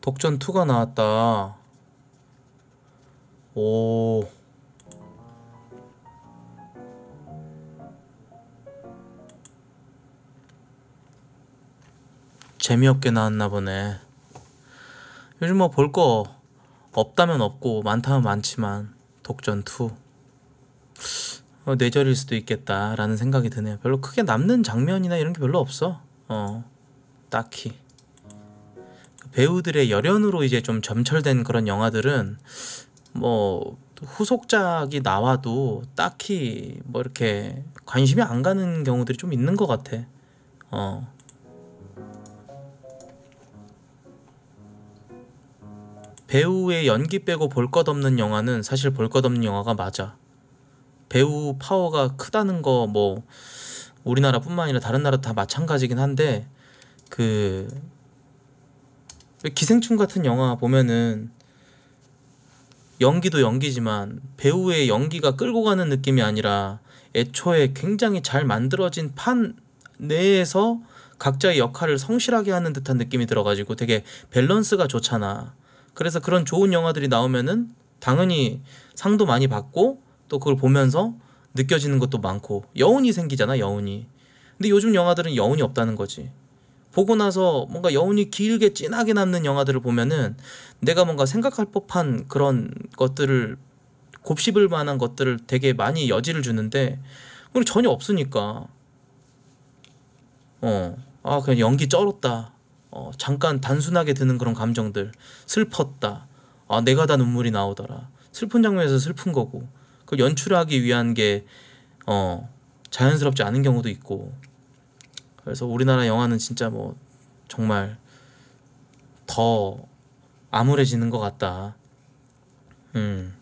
독전 2가 나왔다. 오. 재미없게 나왔나 보네. 요즘 뭐 볼 거 없다면 없고 많다면 많지만 독전 2 어, 뇌절일 수도 있겠다라는 생각이 드네요. 별로 크게 남는 장면이나 이런 게 별로 없어. 어, 딱히 배우들의 열연으로 이제 좀 점철된 그런 영화들은 뭐 후속작이 나와도 딱히 뭐 이렇게 관심이 안 가는 경우들이 좀 있는 것 같아. 어. 배우의 연기 빼고 볼 것 없는 영화는 사실 볼 것 없는 영화가 맞아. 배우 파워가 크다는 거 뭐 우리나라뿐만 아니라 다른 나라도 다 마찬가지긴 한데 그 기생충 같은 영화 보면은 연기도 연기지만 배우의 연기가 끌고 가는 느낌이 아니라 애초에 굉장히 잘 만들어진 판 내에서 각자의 역할을 성실하게 하는 듯한 느낌이 들어가지고 되게 밸런스가 좋잖아. 그래서 그런 좋은 영화들이 나오면은 당연히 상도 많이 받고 또 그걸 보면서 느껴지는 것도 많고 여운이 생기잖아 여운이 근데 요즘 영화들은 여운이 없다는 거지 보고 나서 뭔가 여운이 길게 진하게 남는 영화들을 보면은 내가 뭔가 생각할 법한 그런 것들을 곱씹을 만한 것들을 되게 많이 여지를 주는데 우리 전혀 없으니까. 어아 그냥 연기 쩔었다. 어 잠깐 단순하게 드는 그런 감정들. 슬펐다. 아 내가 다 눈물이 나오더라. 슬픈 장면에서 슬픈 거고. 그걸 연출하기 위한 게 어, 자연스럽지 않은 경우도 있고 그래서 우리나라 영화는 진짜 뭐 정말 더 암울해지는 것 같다. 음.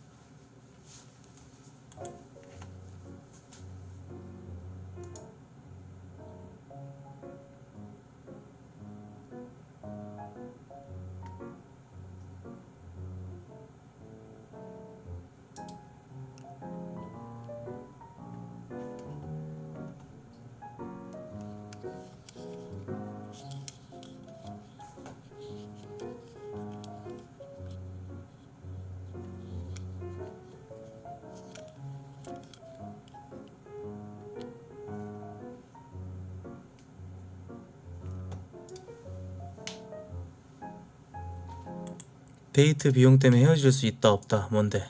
데이트 비용 때문에 헤어질 수 있다 없다 뭔데?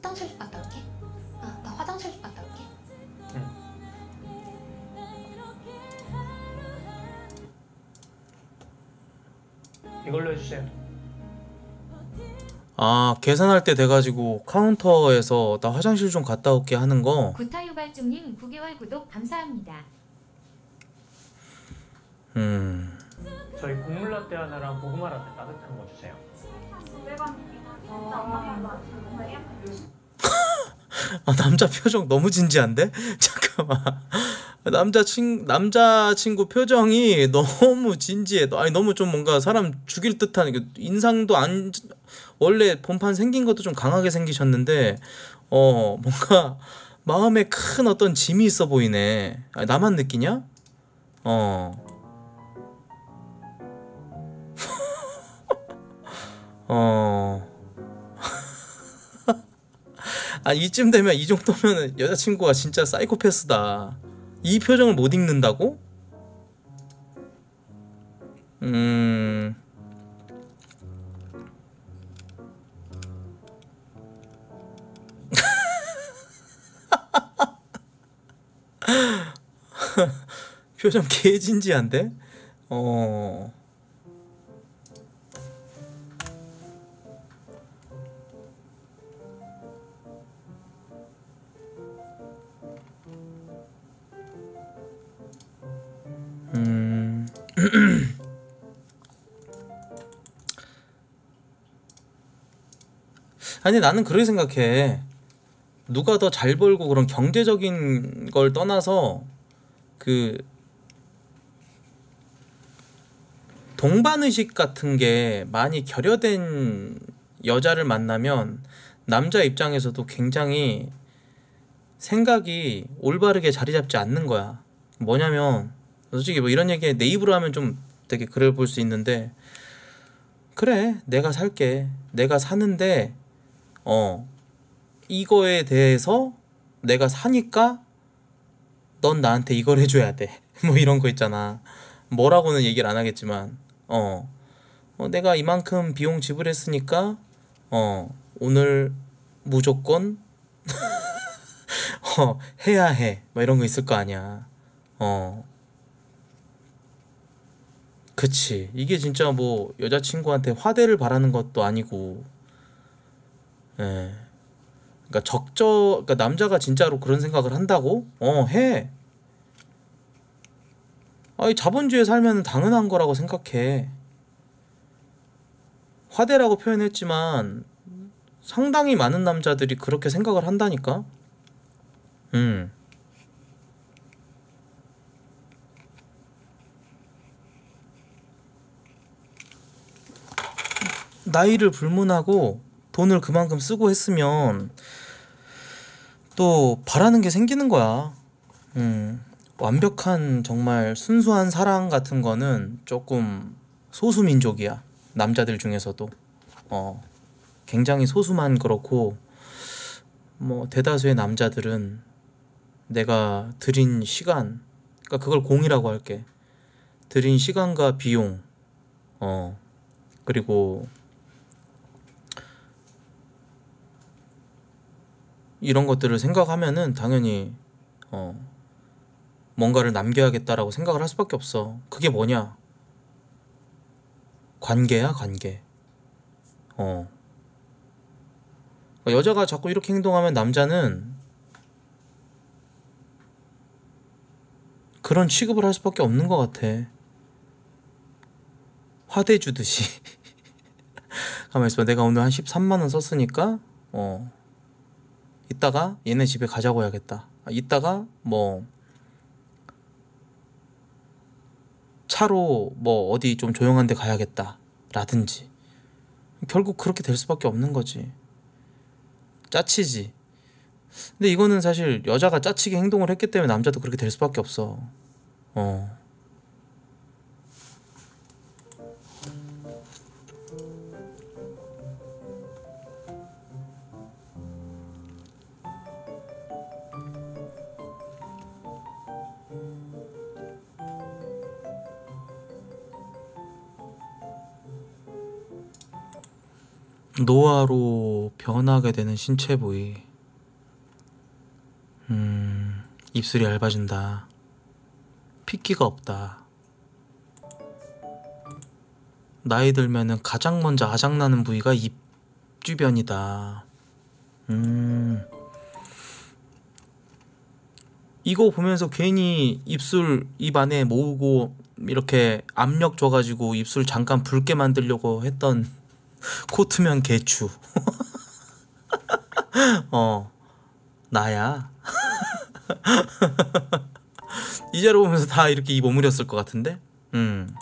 화장실 좀 갔다 올게. 아, 나 화장실 좀 갔다 올게. 이걸로 해주세요. 아 계산할 때 돼가지고 카운터에서 나 화장실 좀 갔다 올게 하는 거. 구타유발중님 9개월 구독 감사합니다. 음. 저희 국물 라떼 하나랑 고구마 라떼 따뜻한 거 주세요. 아 남자 표정 너무 진지한데? 잠깐만. 남자 친 남자 친구 표정이 너무 진지해. 아니 너무 좀 뭔가 사람 죽일 듯한 그 인상도 안 원래 본판 생긴 것도 좀 강하게 생기셨는데 어 뭔가 마음에 큰 어떤 짐이 있어 보이네. 아, 나만 느끼냐? 어. 어. 아 이쯤 되면 이 정도면 여자친구가 진짜 사이코패스다. 이 표정을 못 읽는다고? 음. 표정 개진지한데? 어. 음. 아니 나는 그렇게 생각해. 누가 더 잘 벌고 그런 경제적인 걸 떠나서 그 동반 의식 같은 게 많이 결여된 여자를 만나면 남자 입장에서도 굉장히 생각이 올바르게 자리 잡지 않는 거야. 뭐냐면 솔직히 뭐 이런 얘기 내 입으로 하면 좀 되게 그래 볼 수 있는데 그래 내가 살게. 내가 사는데 어 이거에 대해서 내가 사니까 넌 나한테 이걸 해줘야 돼. 뭐 이런 거 있잖아. 뭐라고는 얘기를 안 하겠지만 어, 어 내가 이만큼 비용 지불했으니까 어 오늘 무조건 어 해야 해뭐 이런 거 있을 거 아니야. 어 그치. 이게 진짜 뭐 여자친구한테 화대를 바라는 것도 아니고. 예. 그러니까 적절 그러니까 남자가 진짜로 그런 생각을 한다고? 어 해. 아니 자본주의에 살면 당연한 거라고 생각해. 화대라고 표현했지만 상당히 많은 남자들이 그렇게 생각을 한다니까? 음 나이를 불문하고 돈을 그만큼 쓰고 했으면 또 바라는 게 생기는 거야. 음, 완벽한 정말 순수한 사랑 같은 거는 조금 소수민족이야. 남자들 중에서도. 어, 굉장히 소수만 그렇고, 뭐, 대다수의 남자들은 내가 들인 시간, 그러니까 그걸 공이라고 할게. 들인 시간과 비용, 어, 그리고 이런 것들을 생각하면은 당연히 어 뭔가를 남겨야겠다라고 생각을 할 수밖에 없어. 그게 뭐냐? 관계야, 관계. 어. 그러니까 여자가 자꾸 이렇게 행동하면 남자는 그런 취급을 할 수밖에 없는 것 같아. 화대 주듯이. 가만 있어봐. 내가 오늘 한 13만 원 썼으니까 어. 이따가 얘네 집에 가자고 해야겠다. 아, 이따가 뭐 차로 뭐 어디 좀 조용한 데 가야겠다. 라든지. 결국 그렇게 될 수밖에 없는 거지. 짜치지. 근데 이거는 사실 여자가 짜치게 행동을 했기 때문에 남자도 그렇게 될 수밖에 없어. 어. 노화로 변하게 되는 신체 부위. 음, 입술이 얇아진다. 핏기가 없다. 나이 들면은 가장 먼저 아작나는 부위가 입 주변이다. 음. 이거 보면서 괜히 입술 입 안에 모으고 이렇게 압력 줘가지고 입술 잠깐 붉게 만들려고 했던 코트면 개추. 어, 나야. 이 자료 보면서 다 이렇게 입 오므렸을 것 같은데? 음.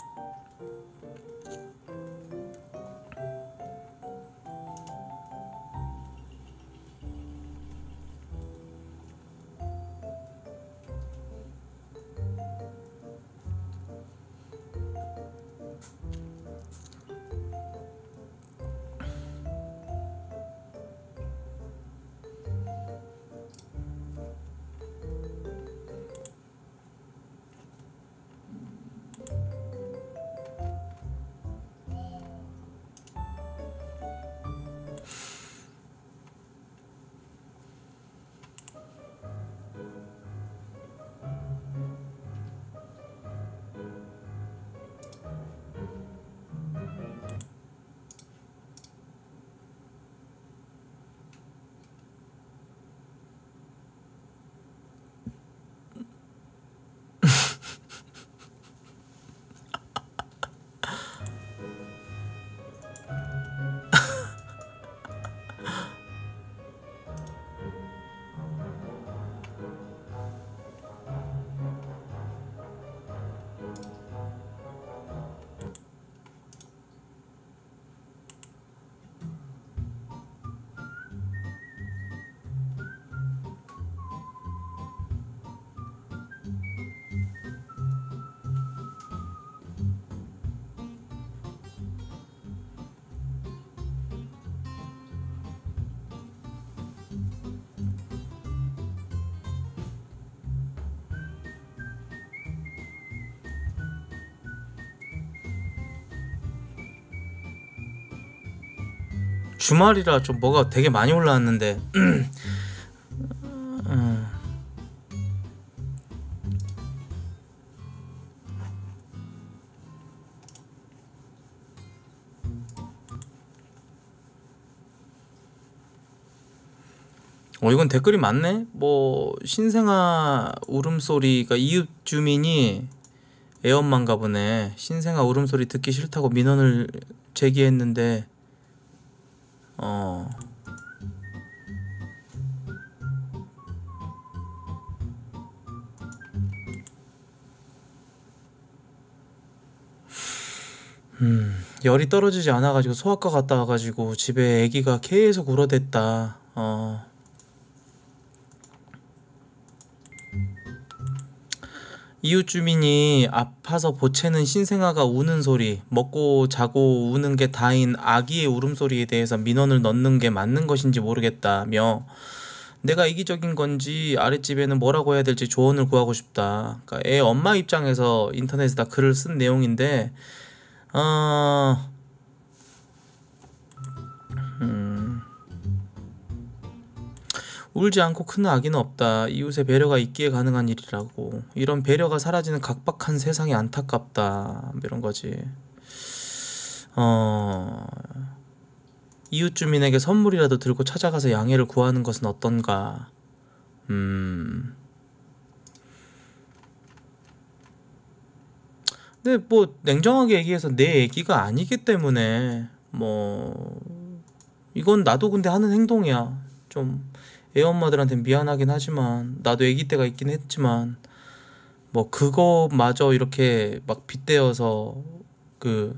주말이라 좀 뭐가 되게 많이 올라왔는데 음. 어 이건 댓글이 많네. 뭐 신생아 울음소리가 이웃 주민이 애엄마인가 보네. 신생아 울음소리 듣기 싫다고 민원을 제기했는데 열이 떨어지지 않아가지고 소아과 갔다 와가지고 집에 아기가 계속 울어댔다. 어. 이웃 주민이 아파서 보채는 신생아가 우는 소리, 먹고 자고 우는 게 다인 아기의 울음소리에 대해서 민원을 넣는 게 맞는 것인지 모르겠다며 내가 이기적인 건지 아랫집에는 뭐라고 해야 될지 조언을 구하고 싶다. 그러니까 애 엄마 입장에서 인터넷에다 글을 쓴 내용인데 어... 음... 울지 않고 큰 아기는 없다. 이웃의 배려가 있기에 가능한 일이라고. 이런 배려가 사라지는 각박한 세상이 안타깝다. 뭐 이런 거지. 어... 이웃 주민에게 선물이라도 들고 찾아가서 양해를 구하는 것은 어떤가? 음... 근데 뭐 냉정하게 얘기해서 내 얘기가 아니기 때문에 뭐 이건 나도 근데 하는 행동이야. 좀 애엄마들한테 미안하긴 하지만 나도 아기 때가 있긴 했지만 뭐 그거마저 이렇게 막 빗대어서 그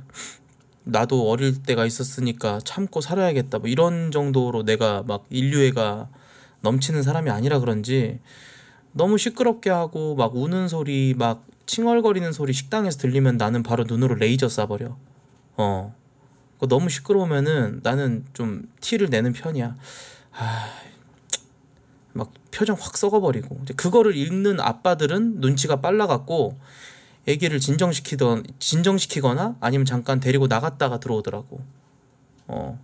나도 어릴 때가 있었으니까 참고 살아야겠다 뭐 이런 정도로 내가 막 인류애가 넘치는 사람이 아니라 그런지 너무 시끄럽게 하고 막 우는 소리 막 칭얼거리는 소리 식당에서 들리면 나는 바로 눈으로 레이저 쏴버려 어 너무 시끄러우면은 나는 좀 티를 내는 편이야 아, 막 표정 확 썩어버리고 이제 그거를 읽는 아빠들은 눈치가 빨라갖고 애기를 진정시키던 진정시키거나 아니면 잠깐 데리고 나갔다가 들어오더라고. 어,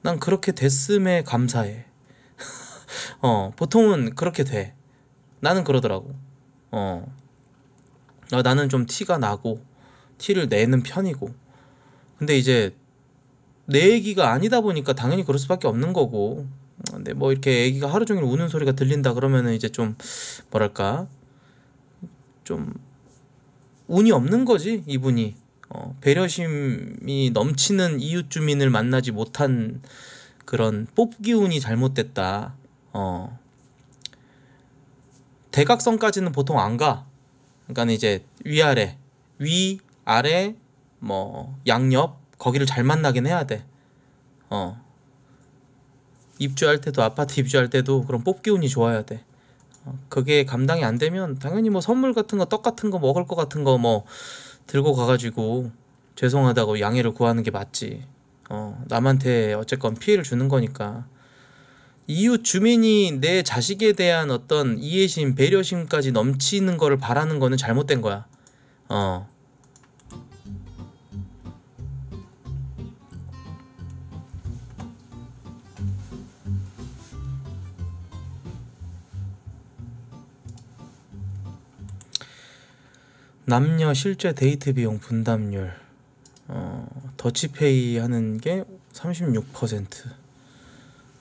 난 그렇게 됐음에 감사해. 어, 보통은 그렇게 돼. 나는 그러더라고. 어, 어, 나는 좀 티가 나고 티를 내는 편이고. 근데 이제 내 얘기가 아니다 보니까 당연히 그럴 수밖에 없는 거고. 근데 뭐 이렇게 애기가 하루 종일 우는 소리가 들린다 그러면은 이제 좀 뭐랄까 좀 운이 없는 거지 이분이 어, 배려심이 넘치는 이웃 주민을 만나지 못한 그런 뽑기 운이 잘못됐다. 어. 대각선까지는 보통 안 가. 그러니까 이제 위아래, 위, 아래, 뭐 양옆 거기를 잘 만나긴 해야 돼. 어. 입주할 때도 아파트 입주할 때도 그런 뽑기 운이 좋아야 돼. 어, 그게 감당이 안 되면 당연히 뭐 선물 같은 거, 떡 같은 거 먹을 거 같은 거 뭐 들고 가가지고 죄송하다고 양해를 구하는 게 맞지. 어, 남한테 어쨌건 피해를 주는 거니까. 이웃 주민이 내 자식에 대한 어떤 이해심, 배려심까지 넘치는 거를 바라는 거는 잘못된 거야. 어. 남녀 실제 데이트 비용 분담률 어, 더치페이 하는 게 36%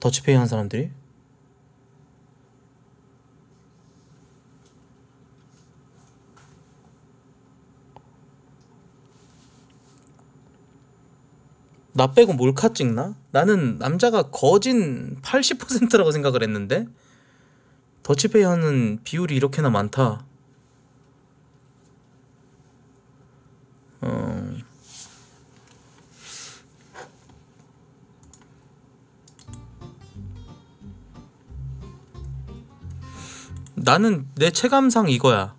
더치페이 한 사람들이? 나 빼고 몰카 찍나? 나는 남자가 거진 80%라고 생각을 했는데 더치페이 하는 비율이 이렇게나 많다. 어. 나는 내 체감상 이거야.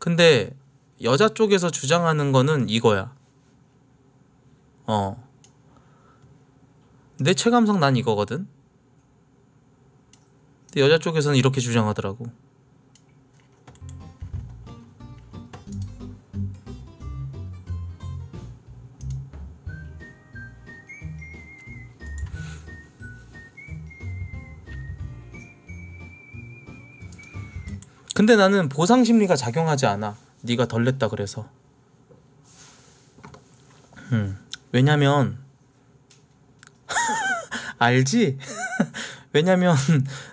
근데 여자 쪽에서 주장하는 거는 이거야. 어. 내 체감상 난 이거거든. 근데 여자 쪽에서는 이렇게 주장하더라고. 근데 나는 보상 심리가 작용하지 않아. 네가 덜 냈다 그래서. 음. 왜냐면 알지? 왜냐면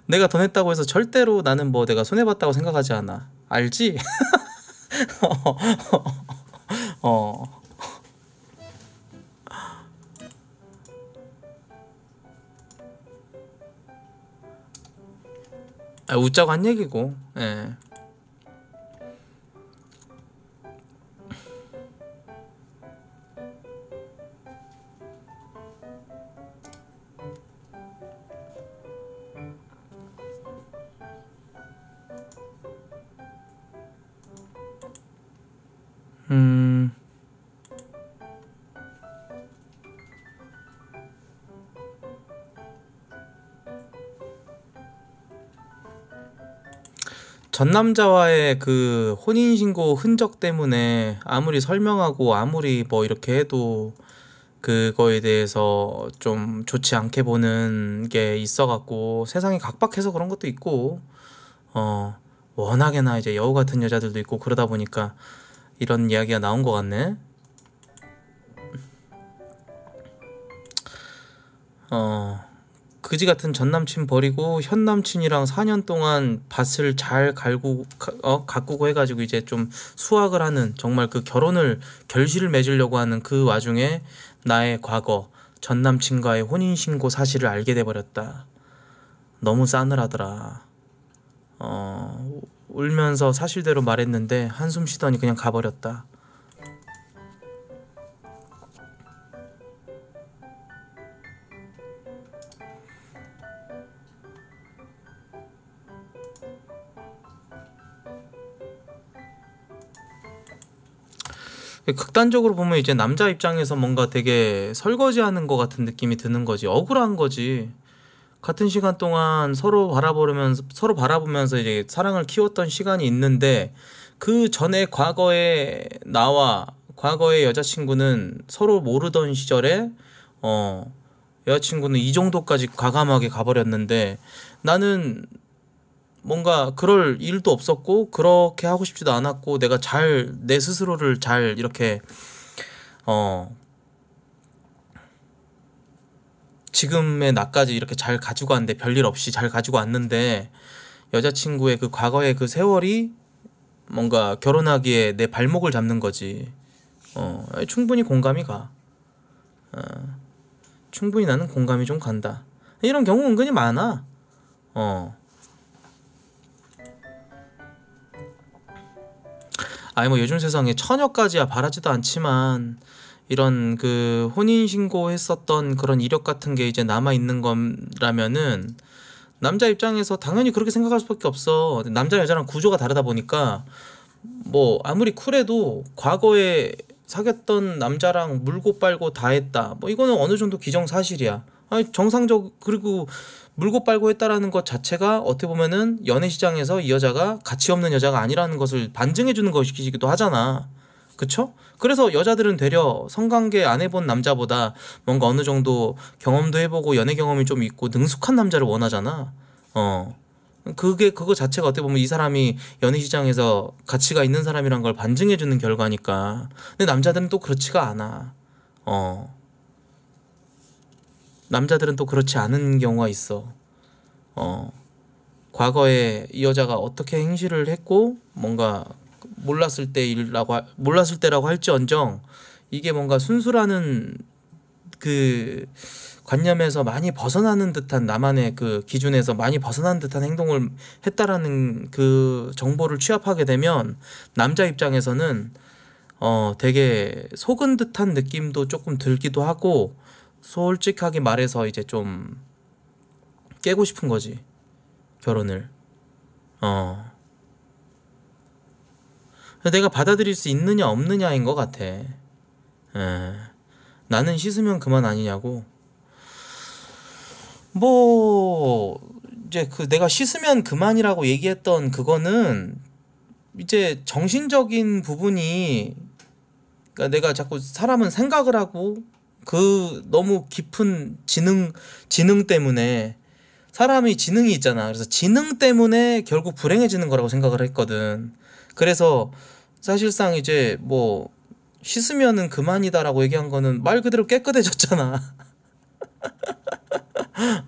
내가 더 냈다고 해서 절대로 나는 뭐 내가 손해 봤다고 생각하지 않아. 알지? 어. 아, 웃자고 한 얘기고. 예. 음. 전 남자와의 그 혼인신고 흔적 때문에 아무리 설명하고 아무리 뭐 이렇게 해도 그거에 대해서 좀 좋지 않게 보는 게 있어갖고 세상이 각박해서 그런 것도 있고 어 워낙에나 이제 여우 같은 여자들도 있고 그러다 보니까 이런 이야기가 나온 것 같네. 어, 그지 같은 전 남친 버리고 현 남친이랑 4년 동안 밭을 잘 갈고 가- 어, 가꾸고 해가지고 이제 좀 수확을 하는 정말 그 결혼을 결실을 맺으려고 하는 그 와중에 나의 과거 전 남친과의 혼인 신고 사실을 알게 돼 버렸다. 너무 싸늘하더라. 어, 울면서 사실대로 말했는데 한숨 쉬더니 그냥 가버렸다. 극단적으로 보면 이제 남자 입장에서 뭔가 되게 설거지하는 것 같은 느낌이 드는 거지 억울한 거지 같은 시간 동안 서로 바라보면서 서로 바라보면서 이제 사랑을 키웠던 시간이 있는데 그 전에 과거에 나와 과거의 여자친구는 서로 모르던 시절에 어 여자친구는 이 정도까지 과감하게 가버렸는데 나는 뭔가 그럴 일도 없었고 그렇게 하고 싶지도 않았고 내가 잘 내 스스로를 잘 이렇게 어 지금의 나까지 이렇게 잘 가지고 왔는데 별일 없이 잘 가지고 왔는데 여자친구의 그 과거의 그 세월이 뭔가 결혼하기에 내 발목을 잡는 거지. 어, 충분히 공감이 가. 어, 충분히 나는 공감이 좀 간다. 이런 경우 은근히 많아. 어. 아니 뭐 요즘 세상에 처녀까지야 바라지도 않지만 이런 그 혼인 신고했었던 그런 이력 같은 게 이제 남아 있는 거라면은 남자 입장에서 당연히 그렇게 생각할 수밖에 없어. 남자 여자랑 구조가 다르다 보니까 뭐 아무리 쿨해도 과거에 사귀었던 남자랑 물고 빨고 다 했다. 뭐 이거는 어느 정도 기정사실이야. 아니 정상적 그리고 물고 빨고 했다라는 것 자체가 어떻게 보면은 연애 시장에서 이 여자가 가치 없는 여자가 아니라는 것을 반증해 주는 것이기도 하잖아. 그쵸? 그래서 여자들은 되려 성관계 안 해본 남자보다 뭔가 어느 정도 경험도 해보고 연애 경험이 좀 있고 능숙한 남자를 원하잖아. 어. 그게 그거 자체가 어떻게 보면 이 사람이 연애 시장에서 가치가 있는 사람이란 걸 반증해 주는 결과니까. 근데 남자들은 또 그렇지가 않아. 어. 남자들은 또 그렇지 않은 경우가 있어. 어. 과거에 이 여자가 어떻게 행실을 했고 뭔가 몰랐을 때라고 몰랐을 때라고 할지언정 이게 뭔가 순수라는 그 관념에서 많이 벗어나는 듯한 나만의 그 기준에서 많이 벗어난 듯한 행동을 했다라는 그 정보를 취합하게 되면 남자 입장에서는 어 되게 속은 듯한 느낌도 조금 들기도 하고 솔직하게 말해서 이제 좀 깨고 싶은 거지 결혼을 어. 내가 받아들일 수 있느냐 없느냐인 것 같아. 예. 나는 씻으면 그만 아니냐고. 뭐 이제 그 내가 씻으면 그만이라고 얘기했던 그거는 이제 정신적인 부분이 그러니까 내가 자꾸 사람은 생각을 하고 그 너무 깊은 지능 지능 때문에 사람이 지능이 있잖아. 그래서 지능 때문에 결국 불행해지는 거라고 생각을 했거든. 그래서 사실상 이제 뭐 씻으면은 그만이다라고 얘기한 거는 말 그대로 깨끗해졌잖아.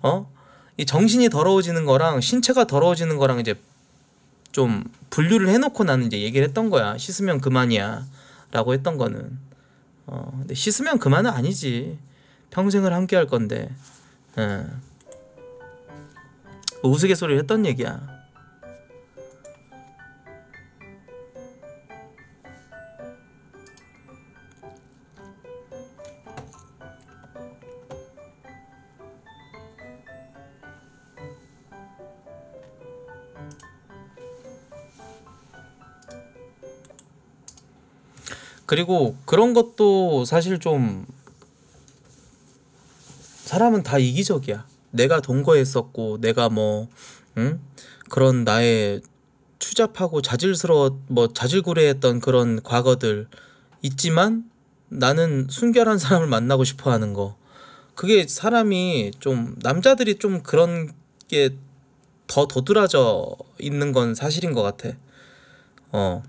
어? 이 정신이 더러워지는 거랑 신체가 더러워지는 거랑 이제 좀 분류를 해놓고 나는 이제 얘기를 했던 거야. 씻으면 그만이야. 라고 했던 거는. 어, 근데 씻으면 그만은 아니지. 평생을 함께 할 건데. 예. 우스갯소리를 했던 얘기야. 그리고 그런 것도 사실 좀 사람은 다 이기적이야. 내가 동거했었고 내가 뭐 응? 그런 나의 추잡하고 자질스러워 뭐 자질구레했던 그런 과거들 있지만 나는 순결한 사람을 만나고 싶어 하는 거. 그게 사람이 좀 남자들이 좀 그런 게 더 도드라져 있는 건 사실인 것 같아. 어.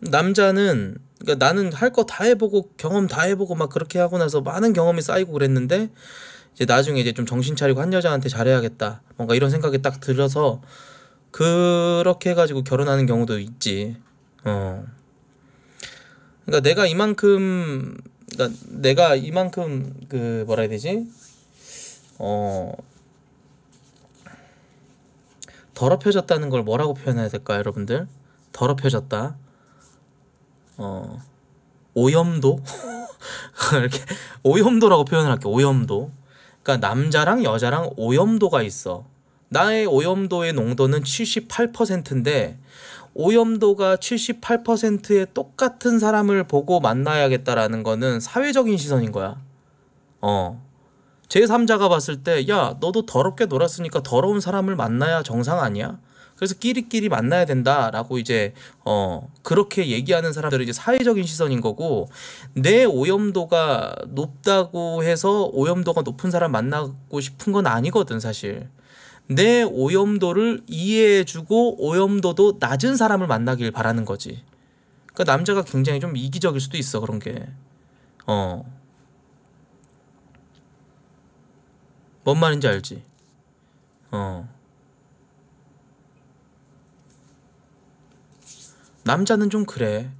남자는 그러니까 나는 할 거 다 해보고 경험 다 해보고 막 그렇게 하고 나서 많은 경험이 쌓이고 그랬는데 이제 나중에 이제 좀 정신 차리고 한 여자한테 잘해야겠다. 뭔가 이런 생각이 딱 들어서 그렇게 해가지고 결혼하는 경우도 있지. 어. 그러니까 내가 이만큼 그러니까 내가 이만큼 그 뭐라 해야 되지? 어. 더럽혀졌다는 걸 뭐라고 표현해야 될까 여러분들? 더럽혀졌다 어 오염도? 이렇게 오염도라고 표현을 할게 오염도. 그러니까 남자랑 여자랑 오염도가 있어. 나의 오염도의 농도는 78%인데 오염도가 78%의 똑같은 사람을 보고 만나야겠다라는 거는 사회적인 시선인 거야. 어. 제3자가 봤을 때 야 너도 더럽게 놀았으니까 더러운 사람을 만나야 정상 아니야? 그래서 끼리끼리 만나야 된다라고 이제 어 그렇게 얘기하는 사람들은 이제 사회적인 시선인 거고 내 오염도가 높다고 해서 오염도가 높은 사람 만나고 싶은 건 아니거든 사실 내 오염도를 이해해주고 오염도도 낮은 사람을 만나길 바라는 거지 그러니까 남자가 굉장히 좀 이기적일 수도 있어 그런 게 어 뭔 말인지 알지? 어. 남자는 좀 그래.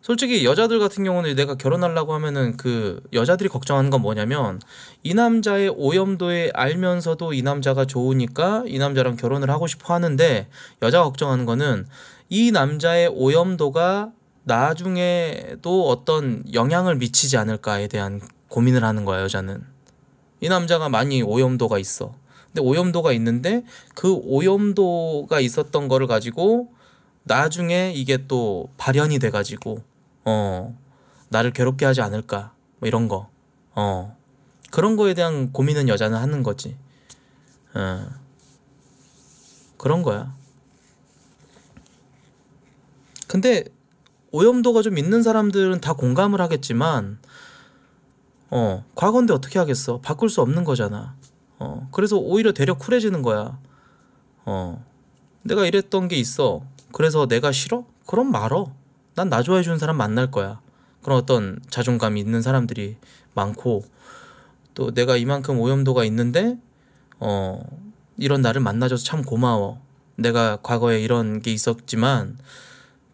솔직히 여자들 같은 경우는 내가 결혼하려고 하면은 그 여자들이 걱정하는 건 뭐냐면 이 남자의 오염도에 알면서도 이 남자가 좋으니까 이 남자랑 결혼을 하고 싶어 하는데 여자가 걱정하는 거는 이 남자의 오염도가 나중에도 어떤 영향을 미치지 않을까에 대한 고민을 하는 거야 여자는. 이 남자가 많이 오염도가 있어. 근데 오염도가 있는데 그 오염도가 있었던 거를 가지고 나중에 이게 또 발현이 돼 가지고 어 나를 괴롭게 하지 않을까 뭐 이런 거. 어. 그런 거에 대한 고민은 여자는 하는 거지. 어. 그런 거야. 근데 오염도가 좀 있는 사람들은 다 공감을 하겠지만 어, 과거인데 어떻게 하겠어? 바꿀 수 없는 거잖아. 어, 그래서 오히려 되려 쿨해지는 거야. 어, 내가 이랬던 게 있어. 그래서 내가 싫어? 그럼 말어. 난 나 좋아해 주는 사람 만날 거야. 그런 어떤 자존감이 있는 사람들이 많고, 또 내가 이만큼 오염도가 있는데, 어, 이런 나를 만나줘서 참 고마워. 내가 과거에 이런 게 있었지만,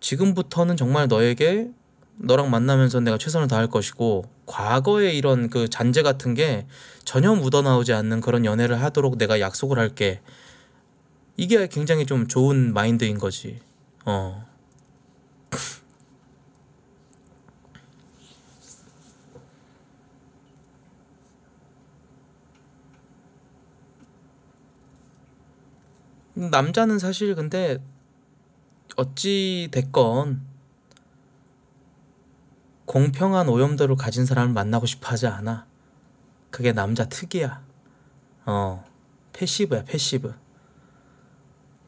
지금부터는 정말 너에게 너랑 만나면서 내가 최선을 다할 것이고 과거의 이런 그 잔재 같은 게 전혀 묻어나오지 않는 그런 연애를 하도록 내가 약속을 할게. 이게 굉장히 좀 좋은 마인드인 거지. 어. 남자는 사실 근데 어찌 됐건 공평한 오염도를 가진 사람을 만나고 싶어 하지 않아. 그게 남자 특이야. 어, passive야, passive.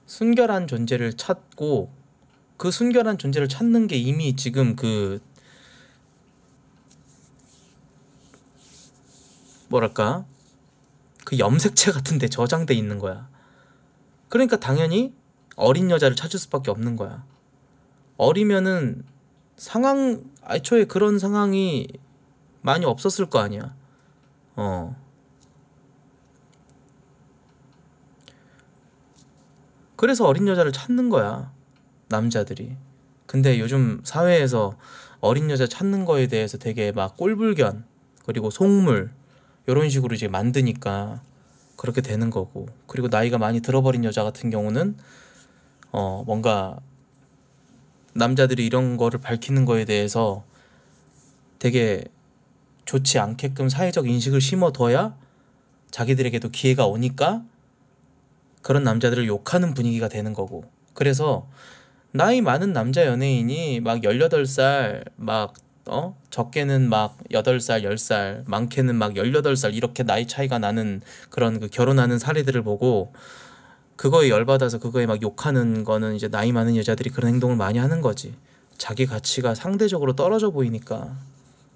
순결한 존재를 찾고 그 순결한 존재를 찾는 게 이미 지금 그 뭐랄까 그 염색체 같은데 저장돼 있는 거야. 그러니까 당연히 어린 여자를 찾을 수밖에 없는 거야. 어리면은 상황 애초에 그런 상황이 많이 없었을 거 아니야. 어. 그래서 어린 여자를 찾는 거야. 남자들이. 근데 요즘 사회에서 어린 여자 찾는 거에 대해서 되게 막 꼴불견 그리고 속물 이런 식으로 이제 만드니까 그렇게 되는 거고 그리고 나이가 많이 들어버린 여자 같은 경우는 어 뭔가 남자들이 이런 거를 밝히는 거에 대해서 되게 좋지 않게끔 사회적 인식을 심어둬야 자기들에게도 기회가 오니까 그런 남자들을 욕하는 분위기가 되는 거고 그래서 나이 많은 남자 연예인이 막 18살 막 어? 적게는 막 8살, 10살, 많게는 막 18살 이렇게 나이 차이가 나는 그런 그 결혼하는 사례들을 보고 그거에 열받아서 그거에 막 욕하는 거는 이제 나이 많은 여자들이 그런 행동을 많이 하는 거지. 자기 가치가 상대적으로 떨어져 보이니까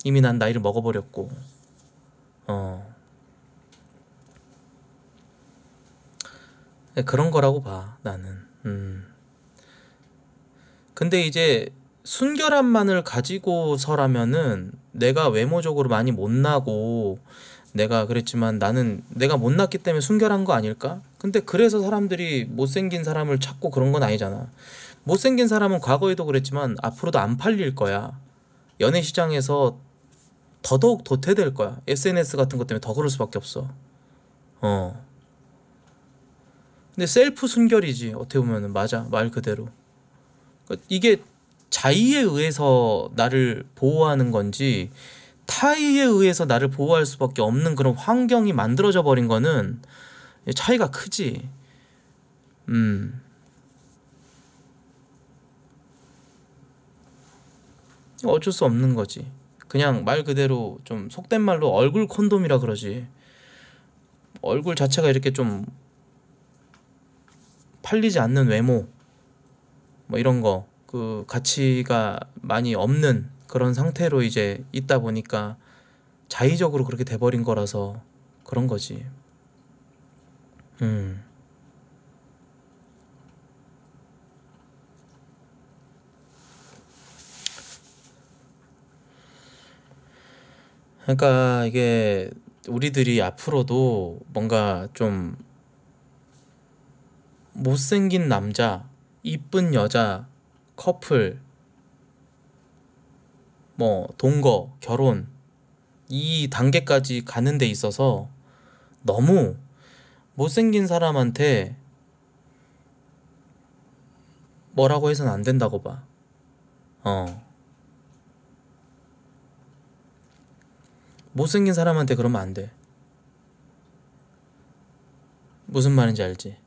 이미 난 나이를 먹어버렸고 어 네, 그런 거라고 봐 나는 음 근데 이제 순결함만을 가지고서라면은 내가 외모적으로 많이 못나고 내가 그랬지만 나는 내가 못났기 때문에 순결한 거 아닐까? 근데 그래서 사람들이 못생긴 사람을 찾고 그런 건 아니잖아. 못생긴 사람은 과거에도 그랬지만 앞으로도 안 팔릴 거야. 연애 시장에서 더더욱 도태될 거야. SNS 같은 것 때문에 더 그럴 수밖에 없어. 어. 근데 셀프 순결이지. 어떻게 보면은 맞아. 말 그대로. 그러니까 이게 자의에 의해서 나를 보호하는 건지 타의에 의해서 나를 보호할 수밖에 없는 그런 환경이 만들어져 버린 거는 차이가 크지. 음. 어쩔 수 없는 거지. 그냥 말 그대로 좀 속된 말로 얼굴 콘돔이라 그러지. 얼굴 자체가 이렇게 좀 팔리지 않는 외모 뭐 이런 거 그 가치가 많이 없는 그런 상태로 이제 있다 보니까 자의적으로 그렇게 돼버린 거라서 그런 거지. 음. 그러니까 이게 우리들이 앞으로도 뭔가 좀 못생긴 남자, 이쁜 여자, 커플, 뭐 동거, 결혼 이 단계까지 가는 데 있어서 너무 못생긴 사람한테 뭐라고 해서는 안 된다고 봐. 어. 못생긴 사람한테 그러면 안 돼. 무슨 말인지 알지?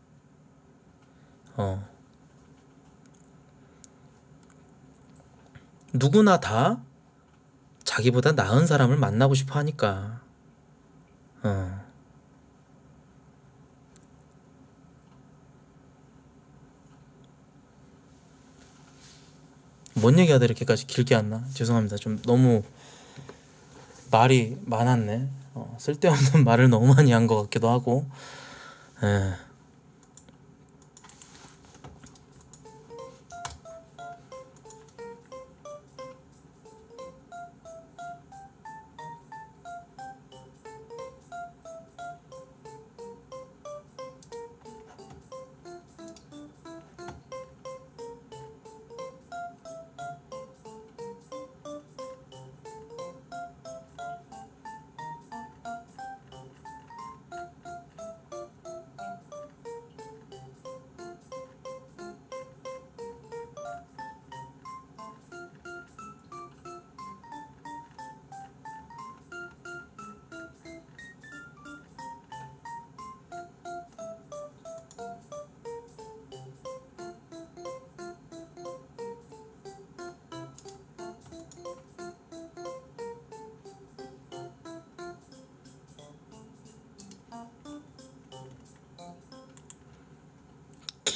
어. 누구나 다 자기보다 나은 사람을 만나고 싶어 하니까. 어. 뭔 얘기하다 이렇게까지 길게 왔나? 죄송합니다. 좀 너무 말이 많았네. 어, 쓸데없는 말을 너무 많이 한 것 같기도 하고. 에.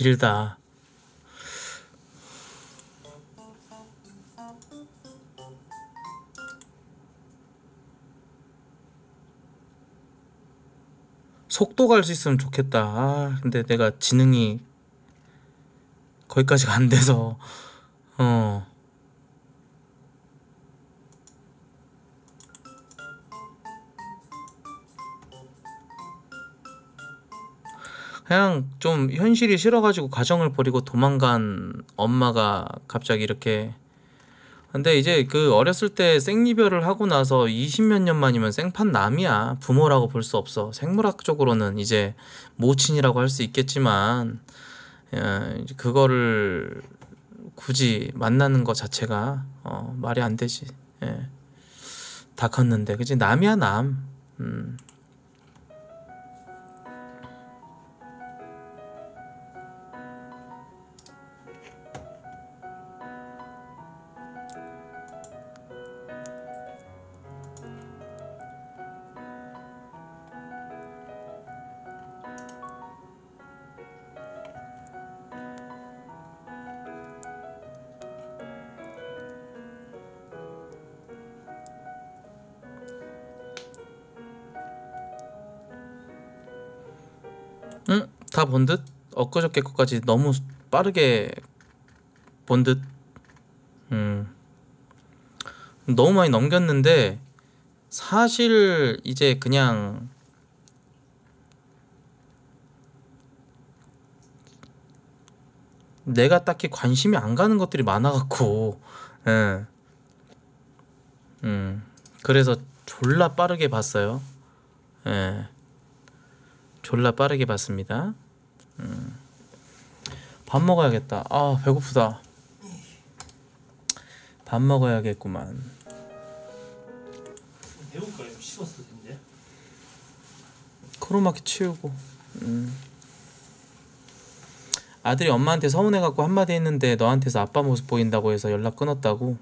길다. 속도 갈 수 있으면 좋겠다. 아, 근데 내가 지능이 거기까지가 안 돼서 어. 현실이 싫어가지고 가정을 버리고 도망간 엄마가 갑자기 이렇게. 근데 이제 그 어렸을 때 생이별을 하고 나서 20몇 년 만이면 생판 남이야. 부모라고 볼 수 없어. 생물학적으로는 이제 모친이라고 할 수 있겠지만 야, 이제 그거를 굳이 만나는 것 자체가 어, 말이 안 되지. 예. 다 컸는데. 그지 남이야 남. 음. 본 듯? 엊그저께 것까지 너무 빠르게 본 듯? 음. 너무 많이 넘겼는데 사실 이제 그냥 내가 딱히 관심이 안 가는 것들이 많아갖고 예. 음. 그래서 졸라 빠르게 봤어요. 예. 졸라 빠르게 봤습니다. 음. 밥 먹어야겠다. 아 배고프다. 밥 먹어야겠구만. 배울까 이거 식었을 텐데. 크로마키 치우고. 음. 아들이 엄마한테 서운해갖고 한마디 했는데 너한테서 아빠 모습 보인다고 해서 연락 끊었다고.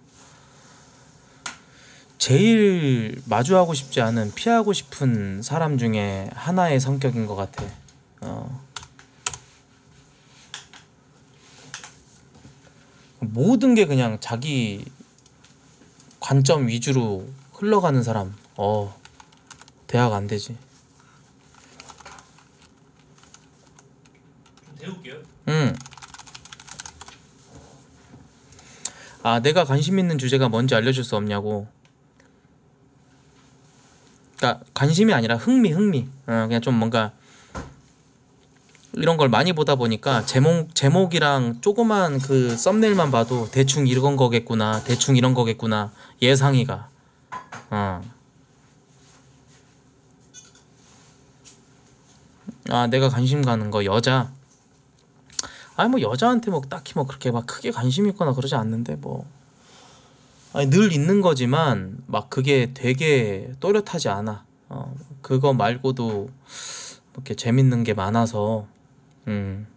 제일 마주하고 싶지 않은 피하고 싶은 사람 중에 하나의 성격인 것 같아. 어. 모든 게 그냥 자기 관점 위주로 흘러가는 사람. 어. 대화가 안 되지. 좀 배울게요. 응. 아, 내가 관심 있는 주제가 뭔지 알려줄 수 없냐고. 그러니까 관심이 아니라 흥미, 흥미. 어, 그냥 좀 뭔가 이런 걸 많이 보다 보니까 제목 제목이랑 조그만 그 썸네일만 봐도 대충 이런 거겠구나, 대충 이런 거겠구나 예상이가. 어. 아, 내가 관심 가는 거 여자. 아니 뭐 여자한테 뭐 딱히 뭐 그렇게 막 크게 관심 있거나 그러지 않는데 뭐 아니 늘 있는 거지만 막 그게 되게 또렷하지 않아 어 그거 말고도 뭐 이렇게 재밌는 게 많아서 음.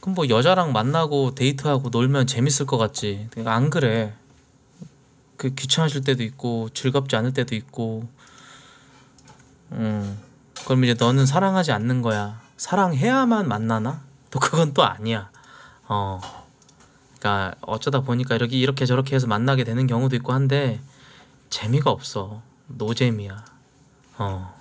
그럼 뭐 여자랑 만나고 데이트하고 놀면 재밌을 것 같지. 그러니까 안 그래. 그 귀찮아질 때도 있고 즐겁지 않을 때도 있고. 음. 그럼 이제 너는 사랑하지 않는 거야. 사랑해야만 만나나? 또 그건 또 아니야. 어 그러니까 어쩌다 보니까 이렇게 이렇게 저렇게 해서 만나게 되는 경우도 있고 한데 재미가 없어 노잼이야 어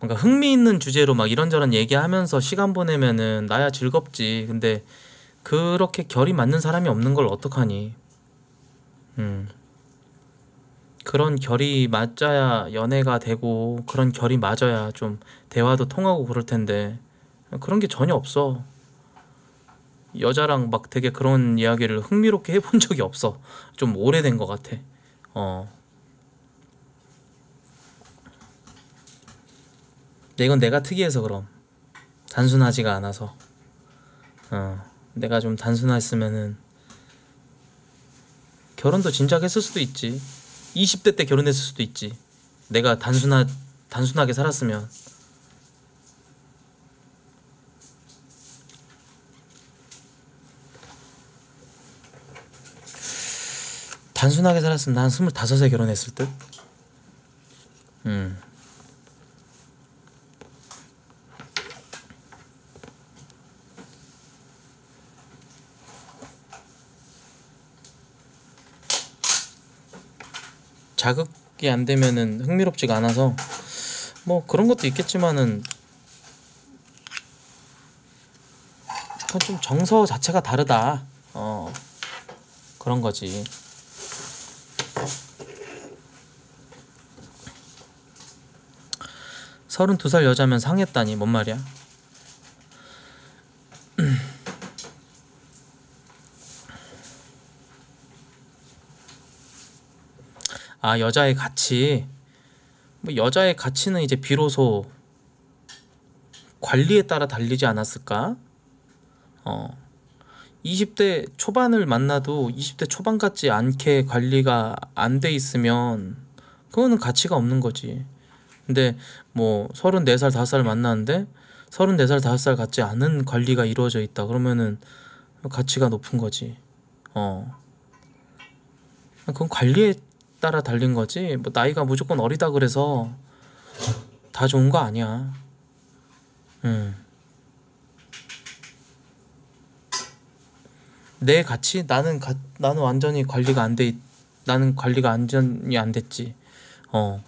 뭔가 흥미 있는 주제로 막 이런저런 얘기하면서 시간 보내면은 나야 즐겁지. 근데 그렇게 결이 맞는 사람이 없는 걸 어떡하니? 음. 그런 결이 맞아야 연애가 되고 그런 결이 맞아야 좀 대화도 통하고 그럴 텐데 그런 게 전혀 없어. 여자랑 막 되게 그런 이야기를 흥미롭게 해본 적이 없어. 좀 오래된 것 같아. 어. 이건 내가 특이해서 그럼 단순하지가 않아서 어 내가 좀 단순했으면은 결혼도 진작 했을 수도 있지 20대 때 결혼했을 수도 있지. 내가 단순하 단순하게 살았으면 단순하게 살았으면 난 25에 결혼했을 듯. 음. 자극이 안 되면은 흥미롭지가 않아서 뭐 그런 것도 있겠지만은 좀 정서 자체가 다르다. 어 그런 거지. 서른두 살 여자면 상했다니 뭔 말이야? 아 여자의 가치 뭐 여자의 가치는 이제 비로소 관리에 따라 달리지 않았을까? 어 20대 초반을 만나도 20대 초반 같지 않게 관리가 안 돼 있으면 그거는 가치가 없는 거지. 근데 뭐 34살 5살 만나는데 34살 5살 같지 않은 관리가 이루어져 있다. 그러면은 가치가 높은 거지. 어. 그건 관리에 따라 달린 거지. 뭐 나이가 무조건 어리다 그래서 다 좋은 거 아니야. 음. 내 가치 나는 가, 나는 완전히 관리가 안 돼. 나는 관리가 완전히 안 됐지. 어.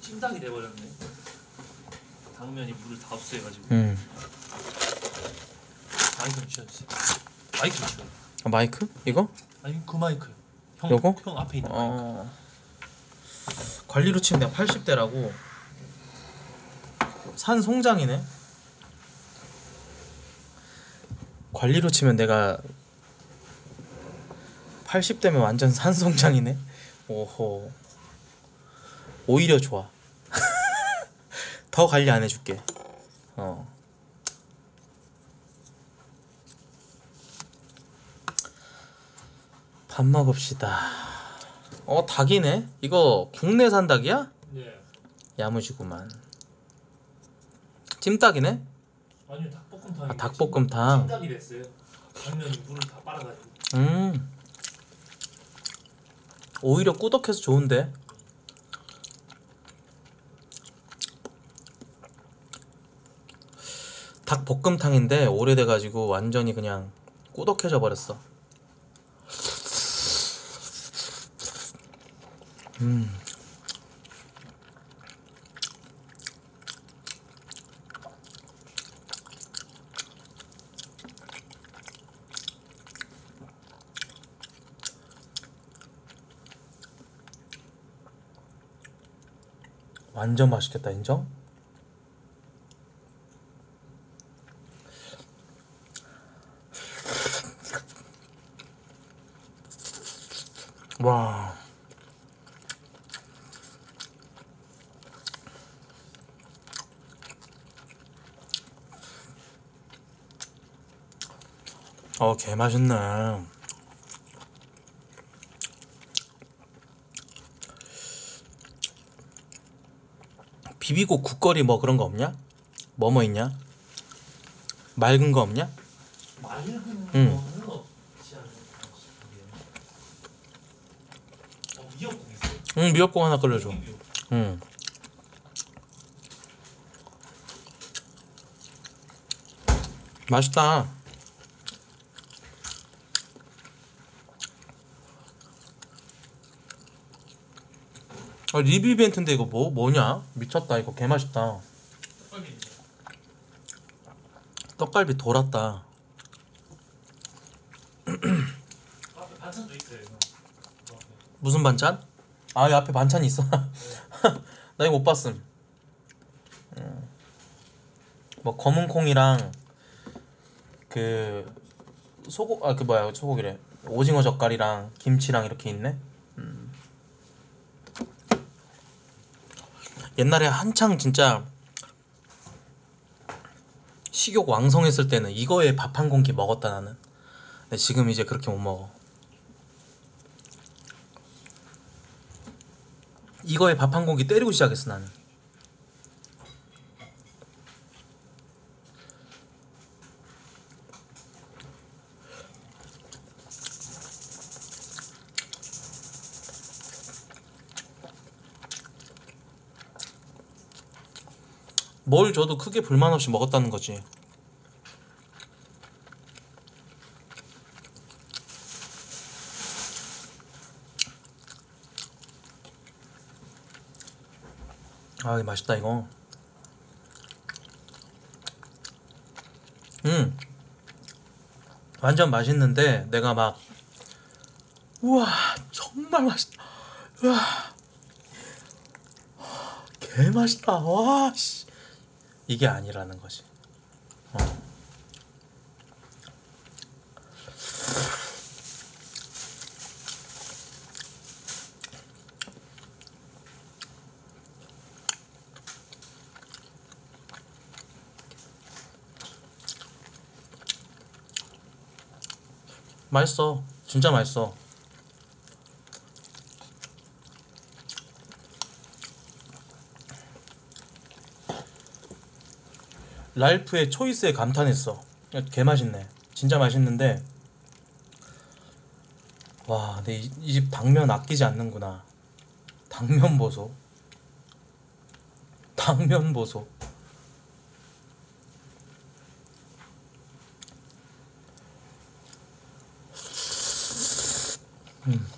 찜닭이 돼버렸네. 당면이 물을 다 흡수해가지고 음. 마이크 좀 치워주세요. 마이크 좀 치워. 아, 마이크? 이거? 아니 그 마이크. 형, 요거? 형 앞에 있는 마이크. 어. 관리로 치면 내가 80대라고. 산 송장이네. 관리로 치면 내가 80대면 완전 산 송장이네. 오호. 오히려 좋아. 더 관리 안 해줄게. 어. 밥 먹읍시다. 어 닭이네. 이거 국내산 닭이야? 네. 야무지구만. 찜닭이네. 아니요 닭볶음탕. 아 닭볶음탕. 찜닭이 됐어요. 당면이 물을 다 빨아가지고. 음. 오히려 꾸덕해서 좋은데. 닭볶음탕인데 오래돼가지고 완전히 그냥 꾸덕해져 버렸어. 음. 완전 맛있겠다 인정? 와 어, 개 맛있네. 비비고 국거리 뭐 그런 거 없냐? 뭐뭐 있냐? 맑은 거 없냐? 맑은 응. 거는 없지 않을까. 어 미역국 있어요. 응, 미역국 하나 끓여줘. 미역국. 응. 맛있다. 아, 리뷰 이벤트인데 이거 뭐 뭐냐? 미쳤다. 이거 개 맛있다. 떡갈비 돌았다. 무슨 반찬? 아, 이 앞에 반찬이 있어. 나 이거 못 봤음. 음. 뭐 검은 콩이랑 그 소고 아 그 뭐야 소고기래 오징어 젓갈이랑 김치랑 이렇게 있네. 음. 옛날에 한창 진짜 식욕 왕성했을 때는 이거에 밥 한 공기 먹었다 나는. 근데 지금 이제 그렇게 못 먹어. 이거에 밥 한 공기 때리고 시작했어 나는. 뭘 줘도 크게 불만 없이 먹었다는 거지. 아, 이거 맛있다 이거. 음, 완전 맛있는데 내가 막 우와 정말 맛있다. 우와, 개 맛있다. 와, 씨. 이게 아니라는 거지. 어. 맛있어. 진짜 맛있어. 랄프의 초이스에 감탄했어. 개 맛있네. 진짜 맛있는데 와, 근데 이집 당면 아끼지 않는구나. 당면 보소. 당면 보소. 아,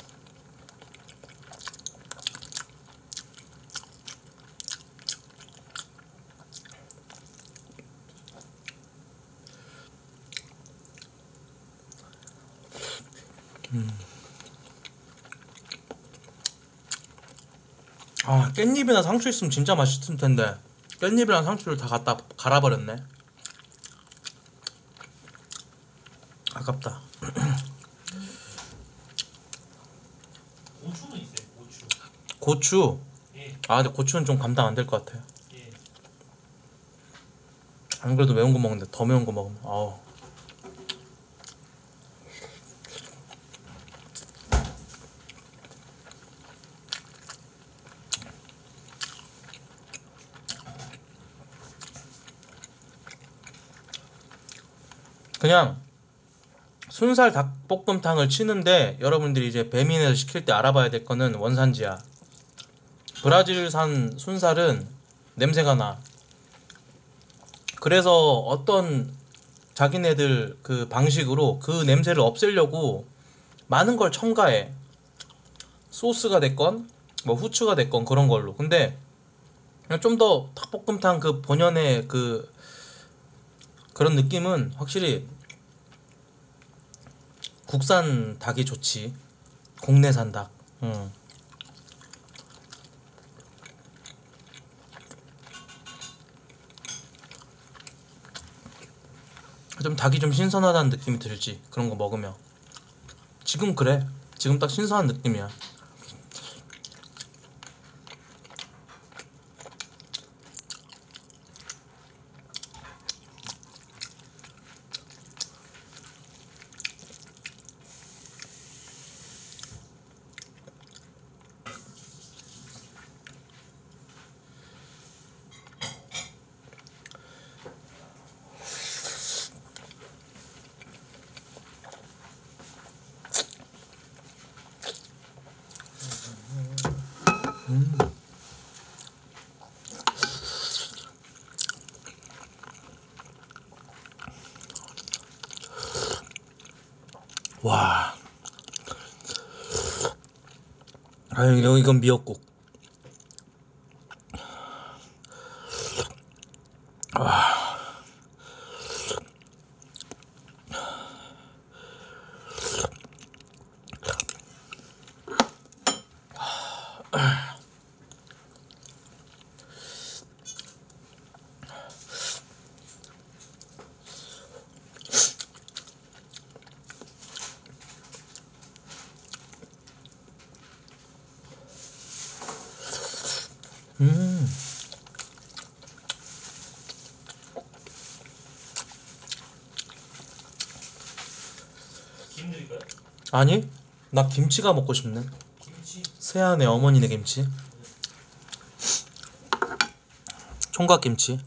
깻잎이나 상추 있으면 진짜 맛있을 텐데. 깻잎이랑 상추를 다 갖다 갈아버렸네. 아깝다. 고추는 있어요. 고추. 고추. 예. 아, 근데 고추는 좀 감당 안 될 것 같아요. 예. 안 그래도 매운 거 먹는데 더 매운 거 먹으면 아우. 그냥 순살 닭볶음탕을 치는데 여러분들이 이제 배민에서 시킬 때 알아봐야 될 거는 원산지야. 브라질산 순살은 냄새가 나. 그래서 어떤 자기네들 그 방식으로 그 냄새를 없애려고 많은 걸 첨가해. 소스가 됐건 뭐 후추가 됐건 그런 걸로. 근데 좀 더 닭볶음탕 그 본연의 그 그런 느낌은 확실히 국산 닭이 좋지. 국내산 닭. 음. 좀 닭이 좀 신선하다는 느낌이 들지 그런 거 먹으면 지금 그래 지금 딱 신선한 느낌이야 이거 이건 미역국. 음 아니 나 김치가 먹고 싶네. 세안의 어머니네 김치. 총각김치.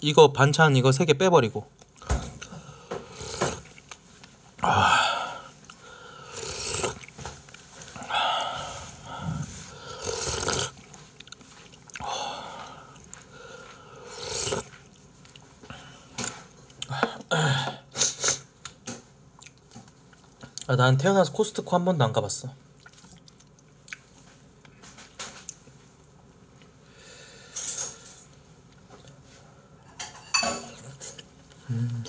이거 반찬 이거 세 개 빼버리고 난 태어나서 코스트코 한 번도 안 가봤어. 음.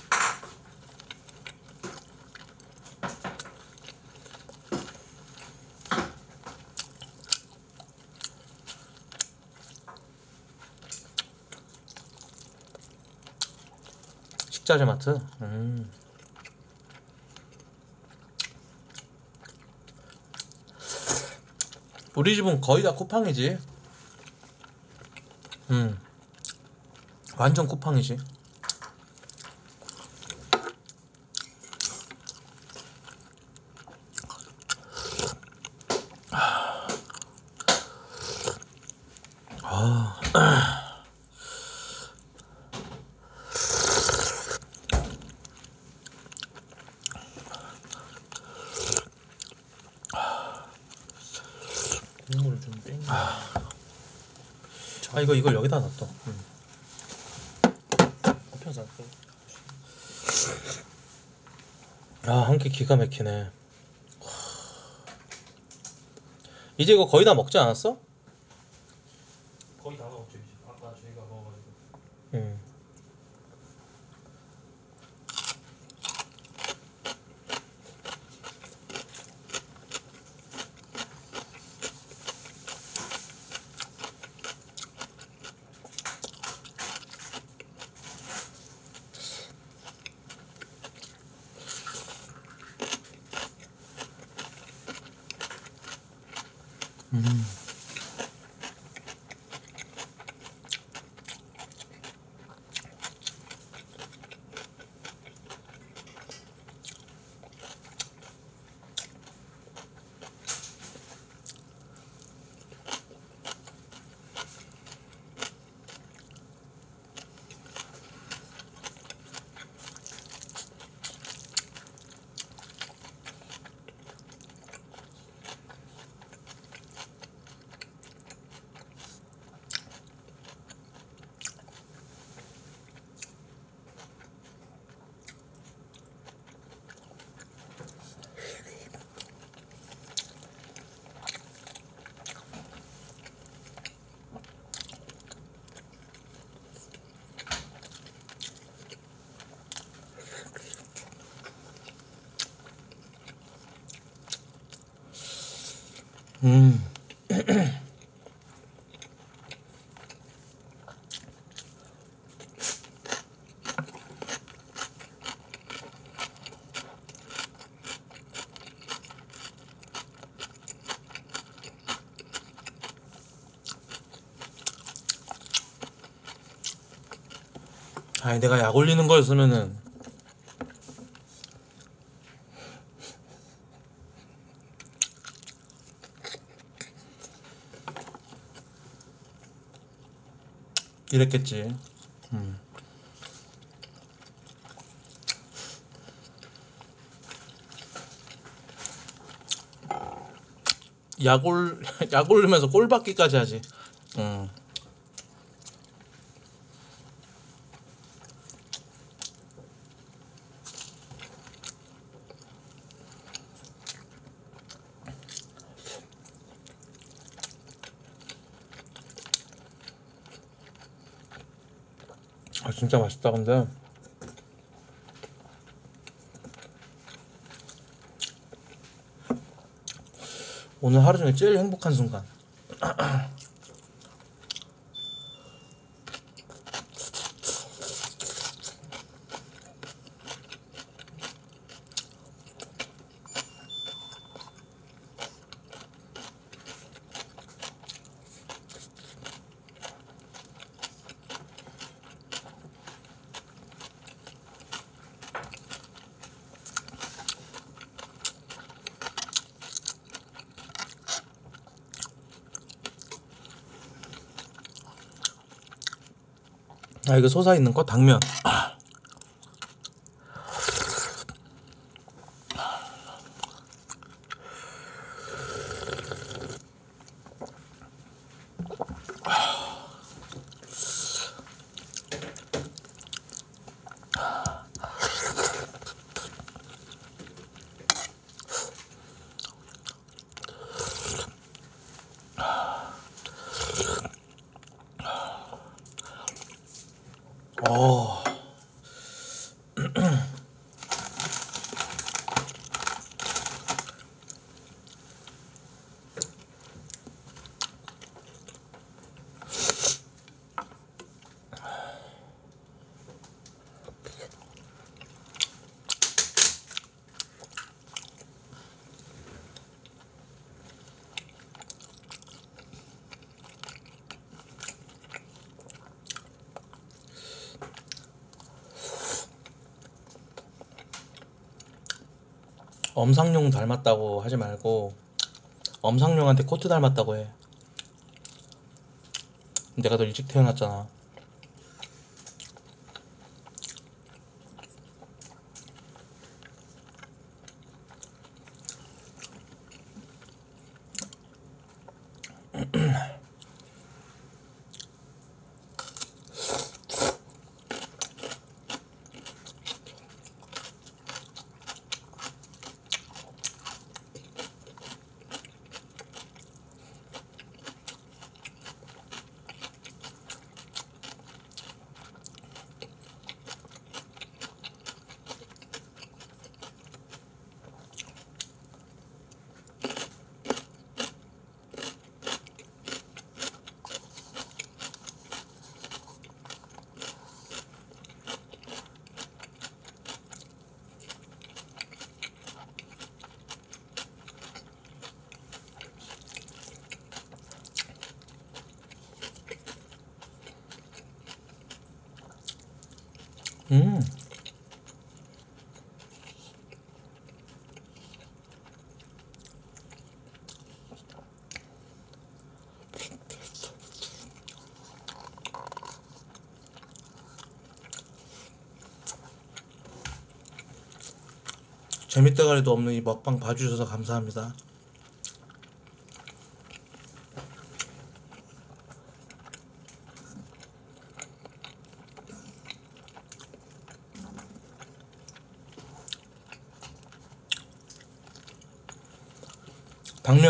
식자재 마트. 음. 우리 집은 거의 다 쿠팡이지. 음. 완전 쿠팡이지. 국 물을 좀 땡겨. 아 이거 이걸 여기다 놨어. 음. 펴서 할까? 아한 끼 기가 막히네. 와. 이제 이거 거의 다 먹지 않았어? 음. 아니 내가 약 올리는 거였으면은 이랬겠지. 음. 약올 약 올리면서 꼴받기까지 하지. 음. 아 진짜 맛있다 근데. 오늘 하루 중에 제일 행복한 순간 이거 솟아 있는 거 당면 엄상용 닮았다고 하지 말고 엄상용한테 코트 닮았다고 해. 내가 더 일찍 태어났잖아. 음. 재밌다가리도 없는 이 먹방 봐주셔서 감사합니다.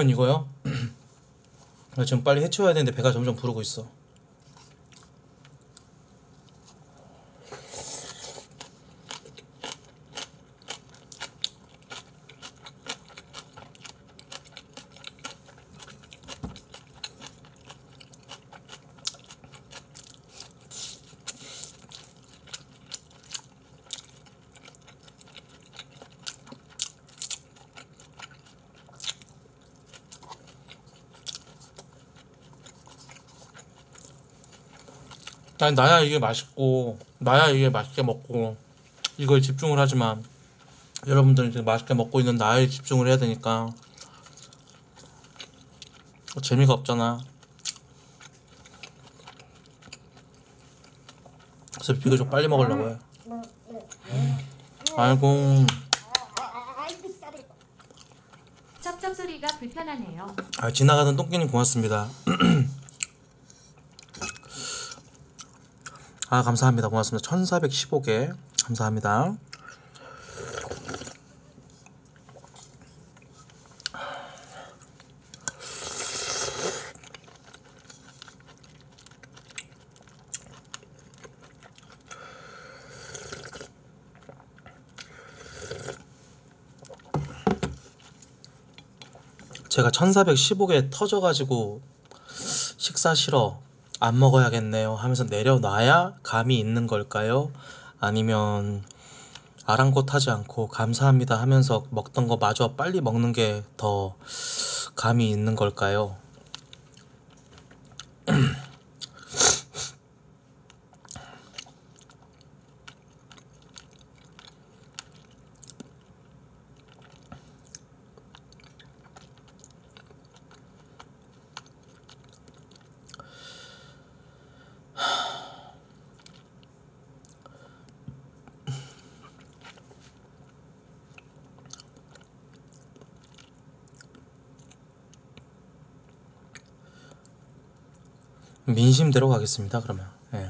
이거요? 나 지금 빨리 해치워야 되는데 배가 점점 부르고 있어. 난 나야 이게 맛있고 나야 이게 맛있게 먹고 이거에 집중을 하지만 여러분들은 지금 맛있게 먹고 있는 나에 집중을 해야 되니까 뭐 재미가 없잖아. 그래서 좀 빨리 먹으려고 해. 아이고, 첩첩 소리가 불편하네요. 아, 지나가는 똥개님 고맙습니다. 아 감사합니다. 고맙습니다. 1415개. 감사합니다. 제가 1415개 터져가지고 식사 싫어 안 먹어야겠네요 하면서 내려놔야 감이 있는 걸까요? 아니면 아랑곳하지 않고 감사합니다 하면서 먹던 거 마저 빨리 먹는 게 더 감이 있는 걸까요? 민심대로 가겠습니다 그러면 예.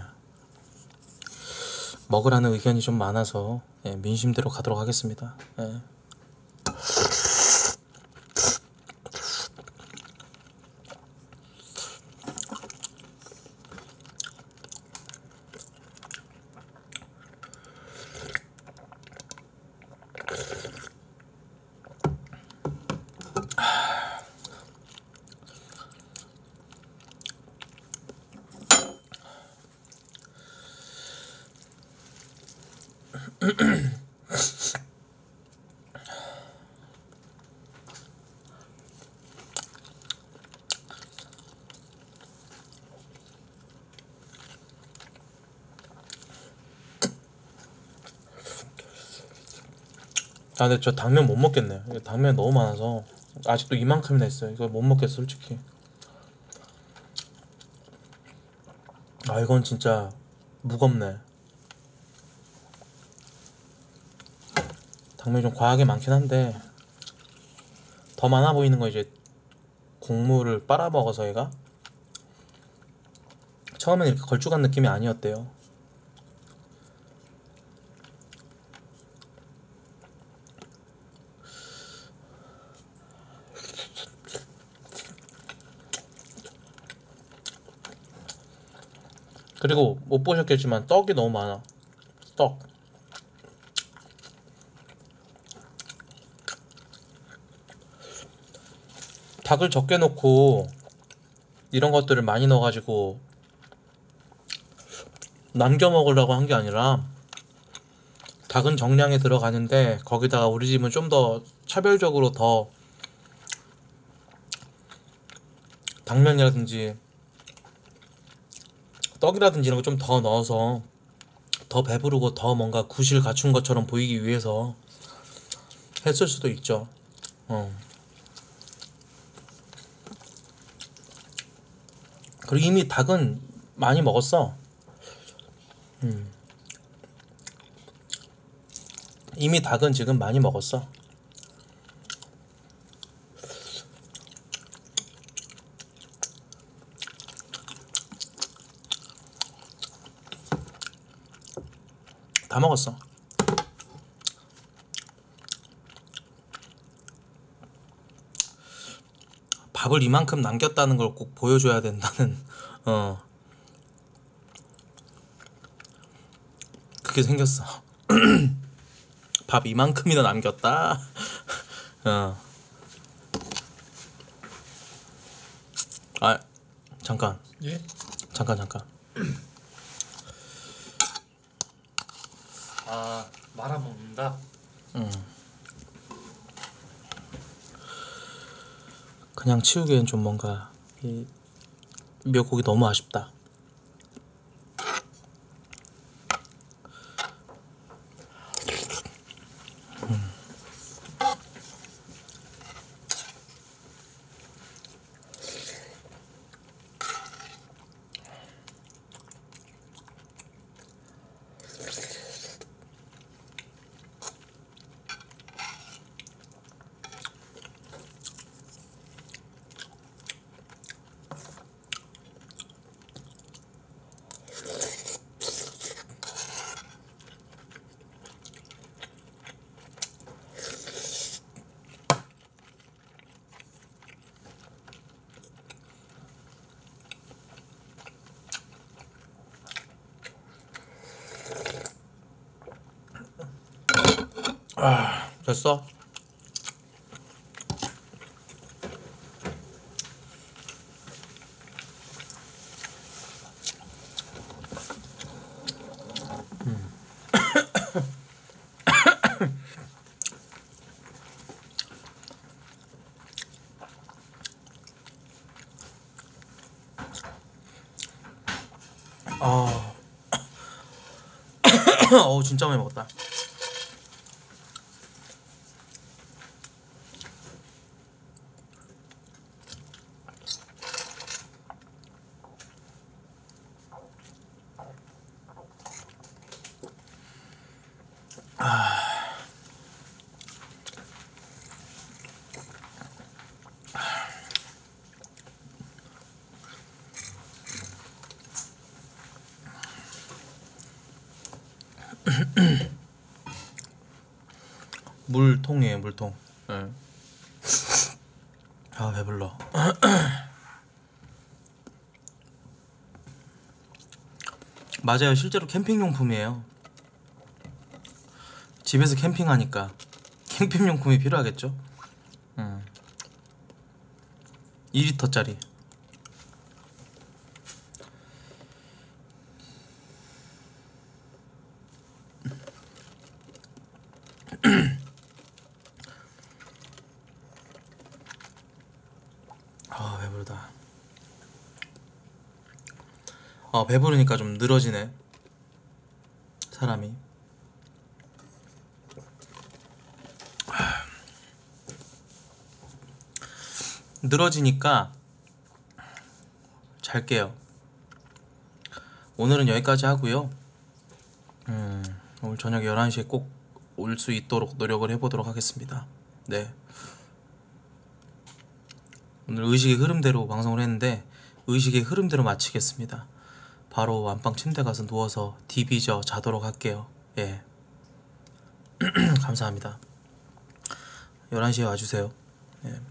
먹으라는 의견이 좀 많아서 예, 민심대로 가도록 하겠습니다 예. 아 근데 저 당면 못 먹겠네. 당면 너무 많아서 아직도 이만큼이나 있어요. 이거 못 먹겠어 솔직히. 아 이건 진짜 무겁네. 당면이 좀 과하게 많긴 한데 더 많아 보이는 거 이제 국물을 빨아 먹어서 얘가 처음엔 이렇게 걸쭉한 느낌이 아니었대요. 그리고 못 보셨겠지만 떡이 너무 많아. 떡. 닭을 적게 넣고 이런 것들을 많이 넣어가지고 남겨 먹으려고 한 게 아니라 닭은 정량에 들어가는데 거기다가 우리 집은 좀 더 차별적으로 더 당면이라든지 떡이라든지 이런 거 좀 더 넣어서 더 배부르고 더 뭔가 구실 갖춘 것처럼 보이기 위해서 했을 수도 있죠. 어. 그리고 이미 닭은 많이 먹었어. 음. 이미 닭은 지금 많이 먹었어. 다 먹었어. 밥을 이만큼 남겼다는 걸 꼭 보여줘야 된다는 어 그게 생겼어. 밥 이만큼이나 남겼다. 어. 아 잠깐 예? 잠깐 잠깐. 아 말아먹는다. 그냥 치우기엔 좀 뭔가 이 미역국이 너무 아쉽다. 됐어? 아, 어우 진짜 많이 먹었다. 물통이에요 물통. 예. 아 배불러. 맞아요 실제로 캠핑용품이에요. 집에서 캠핑하니까 캠핑 용품이 필요하겠죠. 음. 2리터짜리. 아 배부르다. 아 배부르니까 좀 늘어지네. 사람이. 늘어지니까 잘게요. 오늘은 여기까지 하고요. 음, 오늘 저녁 11시에 꼭 올 수 있도록 노력을 해보도록 하겠습니다. 네. 오늘 의식의 흐름대로 방송을 했는데 의식의 흐름대로 마치겠습니다. 바로 안방 침대 가서 누워서 디비저 자도록 할게요. 예. 감사합니다. 11시에 와주세요. 예.